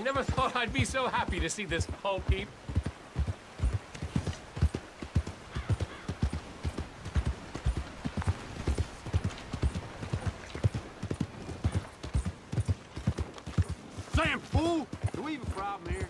I never thought I'd be so happy to see this whole peep. Sam, fool! Do we have a problem here?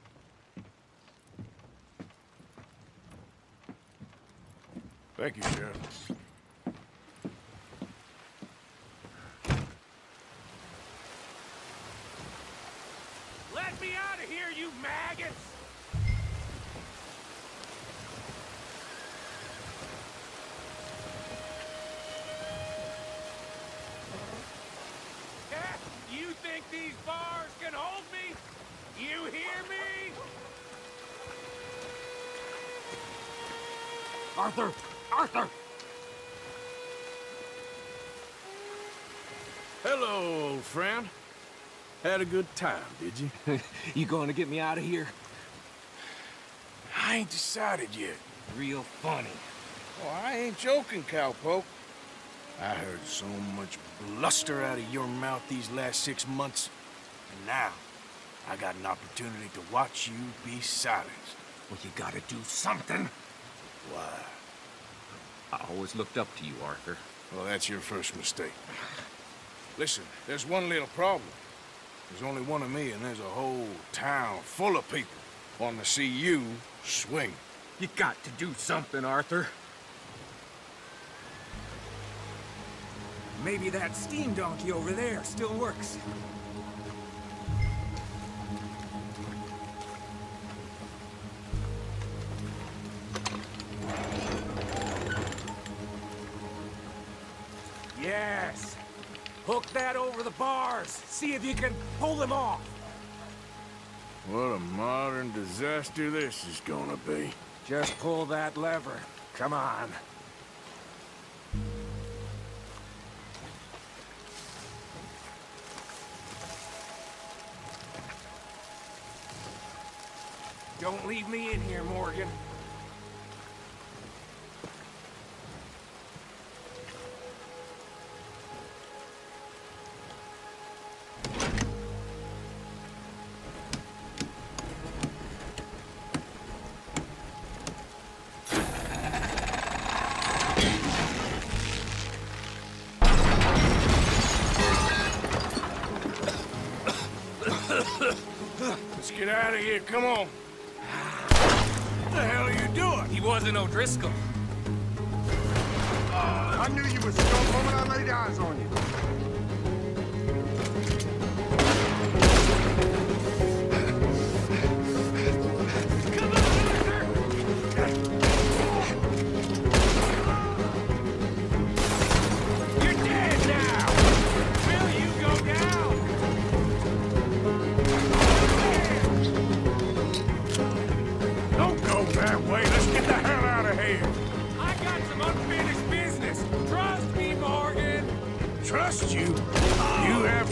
Thank you, Sheriff. Let me out of here, you maggots! Eh, You think these bars can hold me? You hear me? Arthur! Arthur! Hello, old friend. Had a good time, did you? You going to get me out of here? I ain't decided yet. Real funny. Oh, I ain't joking, cowpoke. I heard so much bluster out of your mouth these last six months. And now, I got an opportunity to watch you be silenced. Well, you gotta do something. Why? I always looked up to you, Arthur. Well, that's your first mistake. Listen, there's one little problem. There's only one of me, and there's a whole town full of people wanting to see you swing. You got to do something, Arthur. Maybe that steam donkey over there still works. That over the bars. See if you can pull them off. What a modern disaster this is gonna be. Just pull that lever. Come on. Don't leave me in here, Morgan. Come on. What the hell are you doing? He wasn't O'Driscoll. Uh, I knew you was the moment I laid eyes on you.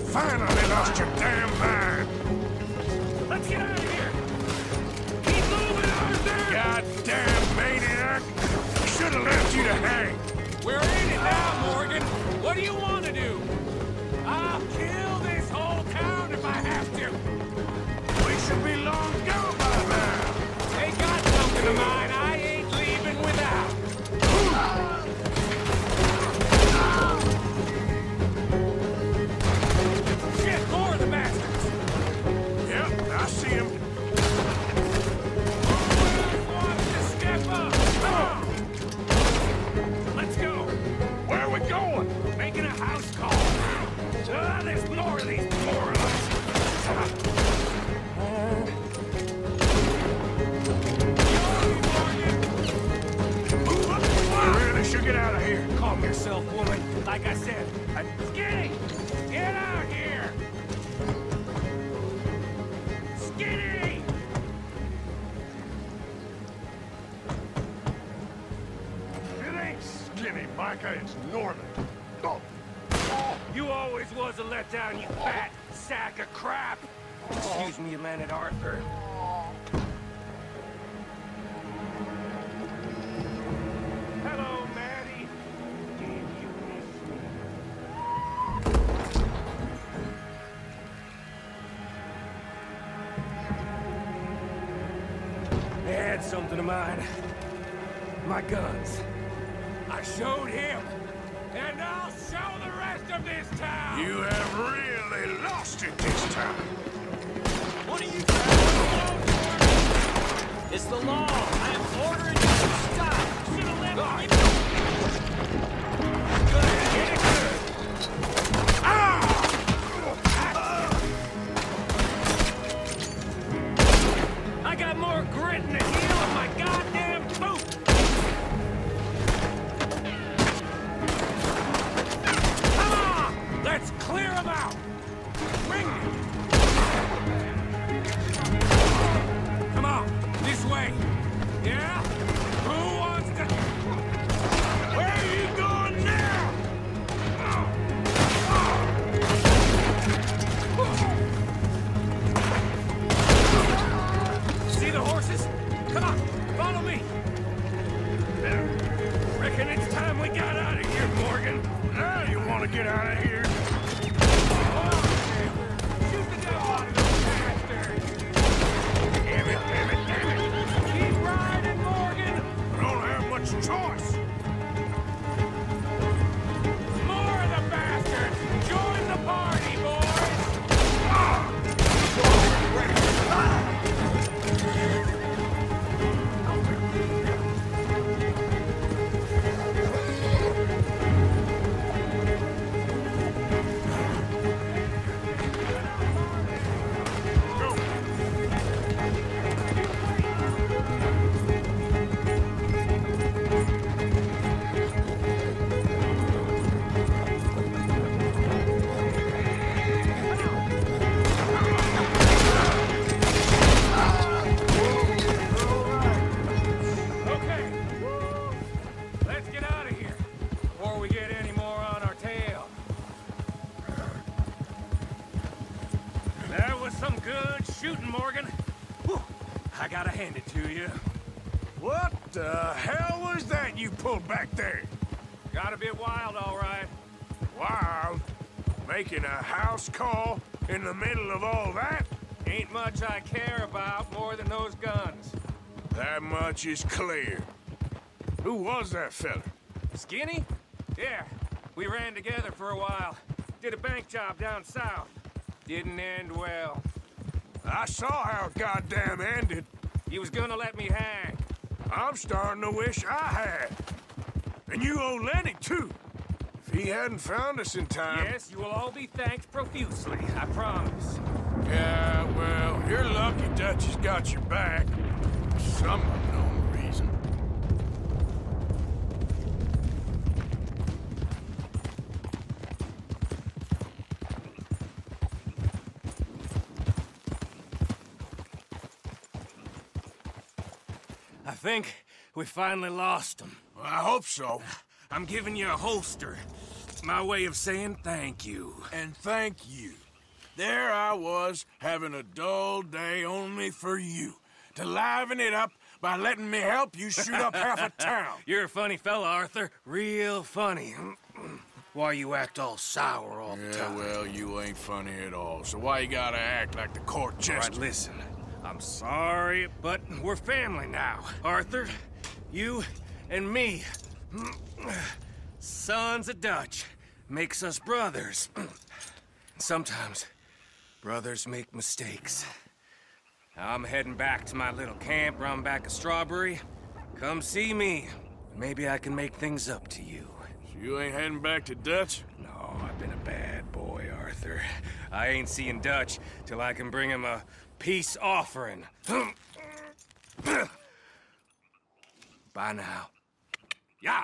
Finally lost your damn mind. Yourself, woman. Like I said, I'm Skinny! Get out here! Skinny! It ain't skinny, Micah. It's Norman. Oh, You always was a letdown, you fat sack of crap! Excuse me, man at Arthur. They had something of mine. My guns. I showed him, and I'll show the rest of this town! You have really lost it this time. What are you trying to It's the law. I am ordering you to stop. Should have left. Got out of here, Morgan. Now you want to get out of here? Good shooting, Morgan. Whew. I gotta hand it to you. What the hell was that you pulled back there? Got a bit wild, all right. Wild. Making a house call in the middle of all that? Ain't much I care about more than those guns. That much is clear. Who was that fella? Skinny? Yeah, we ran together for a while. Did a bank job down south. Didn't end well. I saw how it goddamn ended. He was gonna let me hang. I'm starting to wish I had. And you owe Lenny, too. If he hadn't found us in time... Yes, you will all be thanked profusely, I promise. Yeah, well, you're lucky Dutch has got your back. For some I think we finally lost him. Well, I hope so. I'm giving you a holster. It's my way of saying thank you. And thank you. There I was, having a dull day only for you. To liven it up by letting me help you shoot up half a town. You're a funny fella, Arthur. Real funny. Why you act all sour all the time? Yeah, time? well, you ain't funny at all. So why you gotta act like the court All right, jester? listen. I'm sorry, but we're family now. Arthur, you and me. Sons of Dutch makes us brothers. Sometimes brothers make mistakes. I'm heading back to my little camp round back of Strawberry. Come see me. Maybe I can make things up to you. You ain't heading back to Dutch? No, I've been a bad boy, Arthur. Arthur. I ain't seeing Dutch till I can bring him a peace offering. Bye now. Yeah.